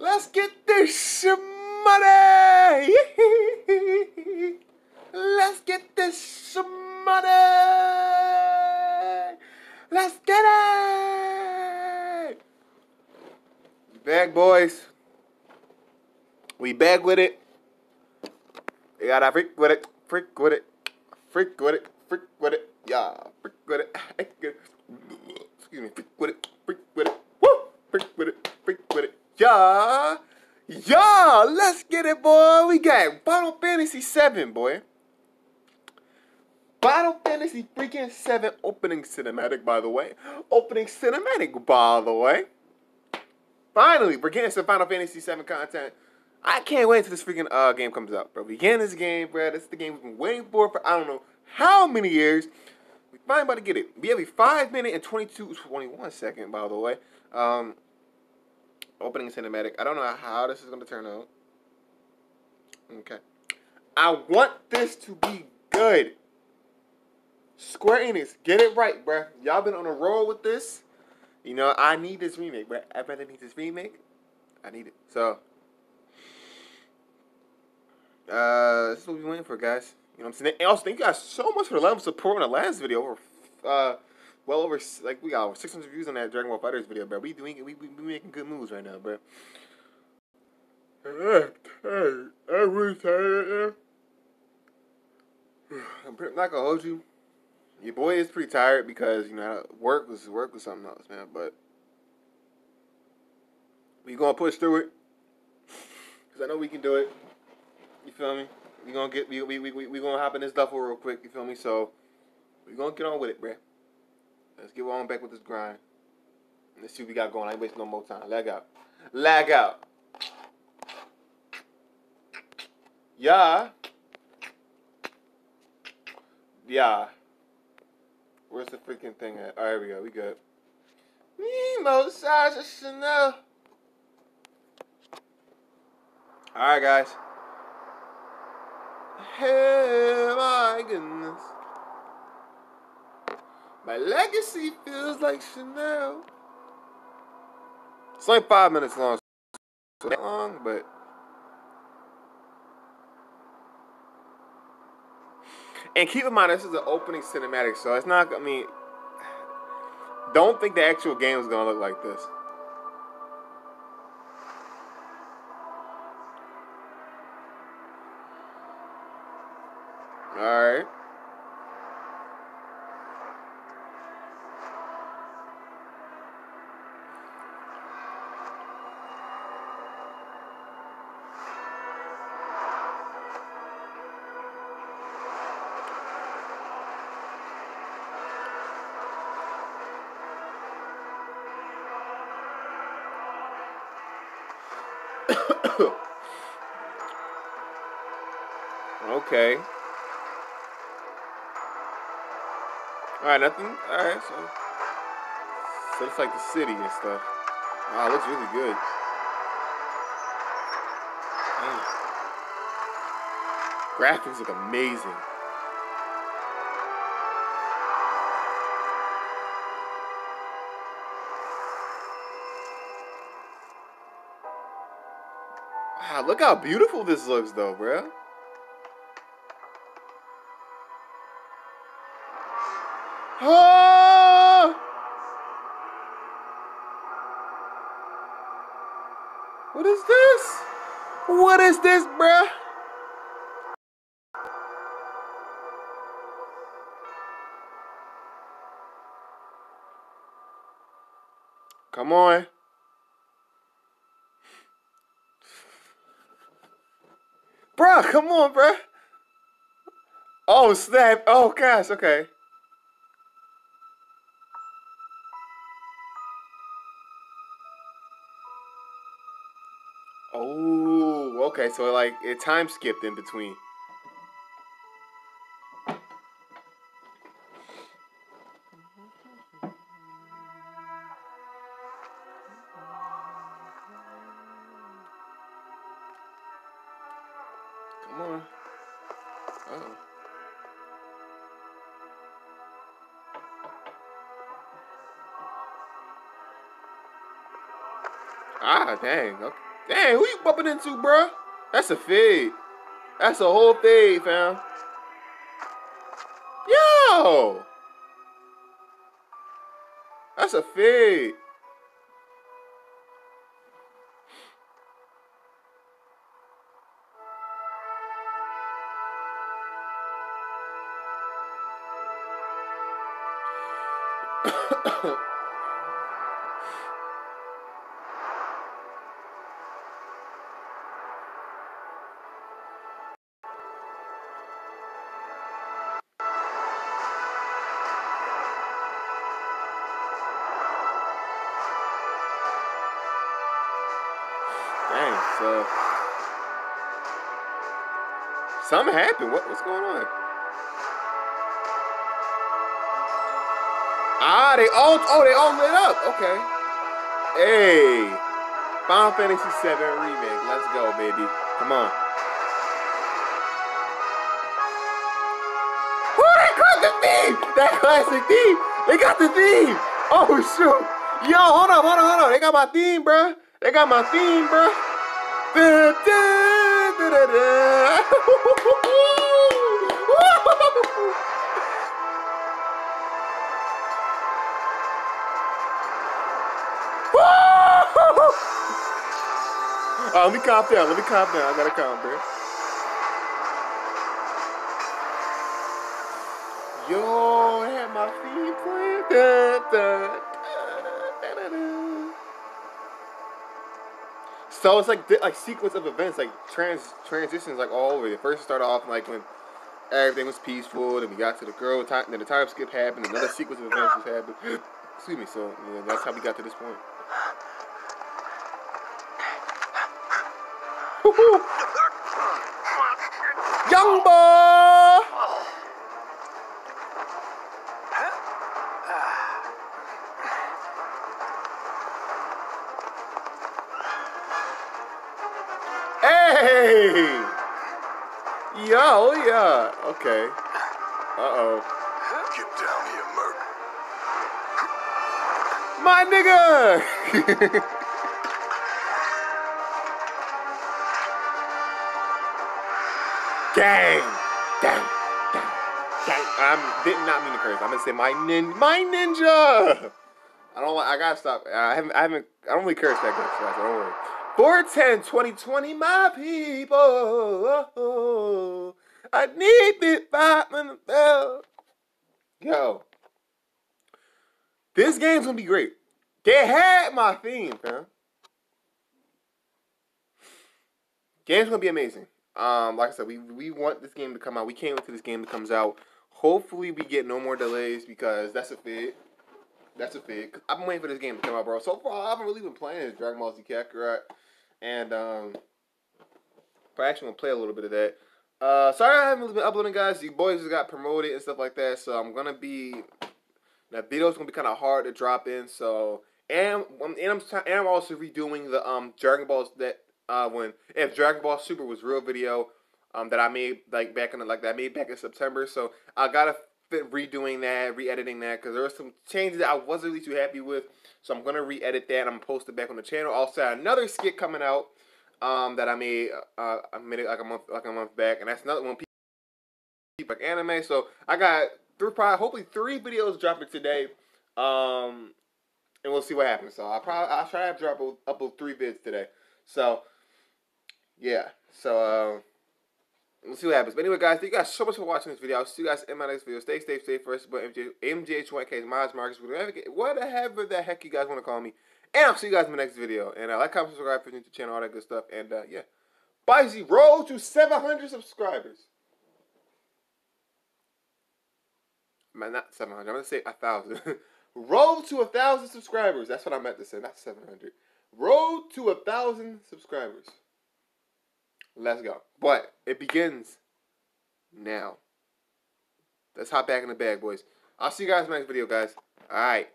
Let's get this money. Let's get this money. Let's get it. Back, boys. We back with it. We got a freak with it. Freak with it. Freak with it. Freak with it. Yeah. Freak with it. Excuse me. Freak with it. Freak with it. Woo. Freak with it. Freak with it. Yeah. Yeah. Let's get it, boy. We got Final Fantasy 7, boy. Final Fantasy freaking 7 opening cinematic, by the way. Opening cinematic, by the way. Finally, we're getting some Final Fantasy 7 content. I can't wait until this freaking uh, game comes out, bro. We getting this game, bro. This is the game we've been waiting for for I don't know how many years. We finally about to get it. We have a 5 minute and 22, 21 second, by the way. Um, opening cinematic. I don't know how this is going to turn out. Okay. I want this to be good. Square Enix, get it right, bruh. Y'all been on a roll with this. You know, I need this remake, bruh. I better need this remake. I need it. So, uh, this is what we waiting for, guys. You know what I'm saying? And also, thank you guys so much for the love and support on the last video. Uh, well over, like, we got over 600 views on that Dragon Ball FighterZ video, bro. We doing, we, we, we making good moves right now, bro. Hey, I'm really tired. I'm not gonna hold you. Your boy is pretty tired because you know work was work was something else, man. But we gonna push through it because I know we can do it. You feel me? We gonna get we we we we gonna hop in this duffel real quick. You feel me? So we gonna get on with it, bruh. Let's get on back with this grind. Let's see what we got going. I ain't wasting no more time. Lag out. Lag out. Yeah. Yeah. Where's the freaking thing at? All right, we go. We good. Nemo Sasha Chanel. All right, guys. Hey, my goodness. My legacy feels like Chanel. It's only five minutes long. So long, but. And keep in mind, this is the opening cinematic, so it's not. I mean, don't think the actual game is gonna look like this. All right. okay. Alright, nothing. Alright, so. So it's like the city and stuff. Wow, it looks really good. Graphics look amazing. Look how beautiful this looks though, bruh. Ah! What is this? What is this, bruh? Come on. Bruh, come on, bruh. Oh, snap. Oh, gosh, okay. Oh, okay. So like it time skipped in between. Ah, dang. Okay. Damn, who you bumping into, bro? That's a fade. That's a whole fade, fam. Yo! That's a fade. So something happened. What what's going on? Ah, they all oh they all lit up. Okay. Hey. Final Fantasy VII remake. Let's go, baby. Come on. Who they got the theme? That classic theme. They got the theme. Oh shoot. Yo, hold on, hold on, hold on. They got my theme, bruh. They got my theme, bruh. Oh, let me calm down. Let me calm down. I gotta calm down. Yo, I had my feet playing. Da, da, So it's like like sequence of events, like trans transitions, like all over. It first started off like when everything was peaceful, then we got to the girl, time, then the time skip happened, another sequence of events was happened. Excuse me. So yeah, that's how we got to this point. Young boy. Yo, oh, yeah. Okay. Uh-oh. Get down here, Merc. My nigga! Gang! Gang! Gang! Gang! I did not mean to curse. I'm gonna say my nin my ninja! I don't I gotta stop. I haven't I haven't I don't really curse that good, so don't worry. 410 2020, my people. I need this five minute bell. Yo. This game's gonna be great. They had my theme, fam. Game's gonna be amazing. Um, like I said, we we want this game to come out. We can't wait till this game to comes out. Hopefully, we get no more delays because that's a fit. That's a fig. I've been waiting for this game to come out, bro. So far, I haven't really been playing Dragon Ball Z Kakarot, and um, but I actually gonna play a little bit of that. Uh, sorry I haven't really been uploading, guys. You boys just got promoted and stuff like that, so I'm gonna be that video's gonna be kind of hard to drop in. So and um, and I'm and I'm also redoing the um Dragon Balls that uh when if Dragon Ball Super was real video um that I made like back in the, like that I made back in September. So I gotta fit redoing that, re-editing that because there were some changes that I wasn't really too happy with. So I'm gonna re-edit that. I'm gonna post it back on the channel. Also, another skit coming out um that I made uh I made it like a month like a month back, and that's another one people like anime. So I got three probably hopefully three videos dropping today. Um and we'll see what happens. So I probably I'll try to drop upload three vids today. So yeah. So uh, we'll see what happens. But anyway, guys, thank you guys so much for watching this video. I'll see you guys in my next video. Stay safe, stay first. But MJ, MJH1K, Miles Marcus, whatever, the heck you guys want to call me. And I'll see you guys in the next video. And uh, like, comment, subscribe, for the channel, all that good stuff. And uh, yeah. Bye, Z. Roll to 700 subscribers. Man, not 700. I'm going to say a 1,000. Roll to a 1,000 subscribers. That's what I meant to say, not 700. Roll to a 1,000 subscribers. Let's go. But it begins now. Let's hop back in the bag, boys. I'll see you guys in the next video, guys. All right.